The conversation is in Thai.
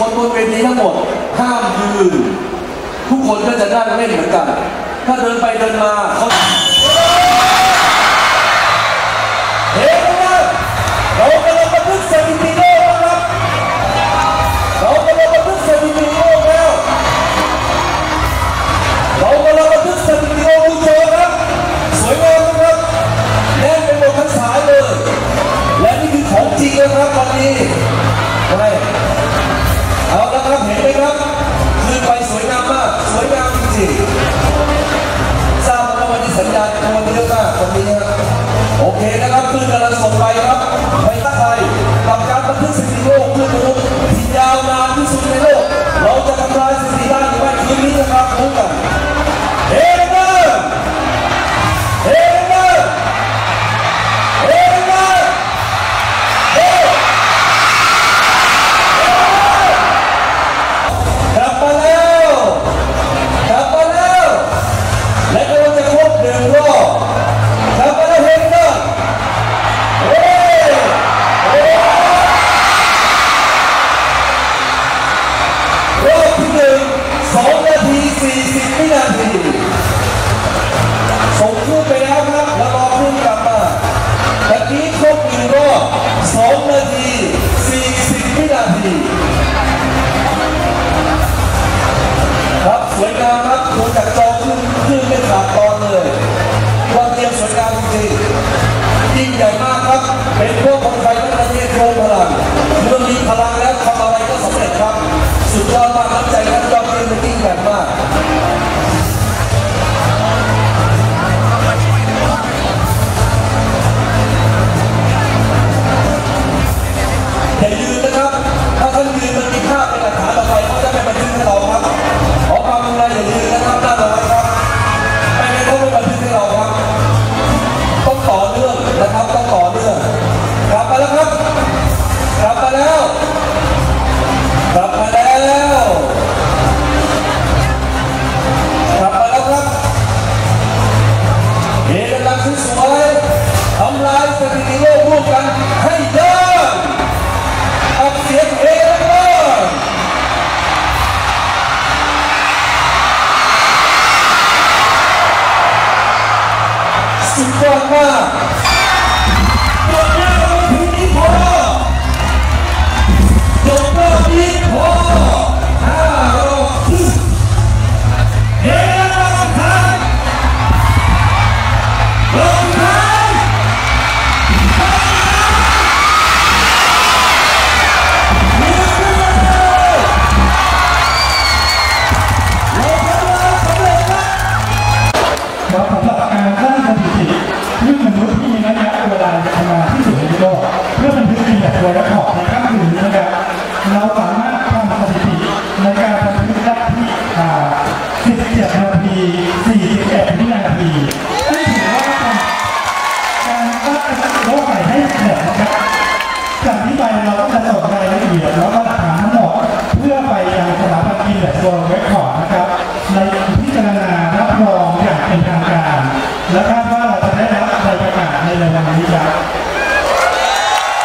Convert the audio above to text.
คนบนเวทีทั้งหมดห้ามยืน ทุกคนก็จะนั่งเล่นเหมือนกัน ถ้าเดินไปเดินมาเขาเฮ้ยนะครับเรากำลังบันทึกสถิติโลกนะครับเรากำลังบันทึกสถิติโลกแล้วเรากำลังบันทึกสถิติโลกคุณโจครับสวยงามนะครับแน่นเป็นหมดทั้งสายเลย และนี่คือของจริงนะครับวันนี้ เคนะครับคืนกำลังส่งไปครับไปามครับดูจากจอขึ้นขึ้นไม่ขาดตอนเลยความเตรียมสวยงามจริงๆยิ่งใหญ่มากครับ เป็นพวกคนไทยทั้งประเทศรวมพลังเมื่อมีพลังแล้วทำอะไรก็สำเร็จครับ สุดยอดมากน้ำใจท่านยอดเยี่ยมเป็นยิ่งใหญ่มากอย่ายืนนะครับ ถ้าท่านยืนมันมีภาพเป็นหลักฐานต่อไปเขาจะไม่บันทึกให้เราครับ สุด เราสามารถทำสถิติในการบันทึกได้ที่17นาที41วินาที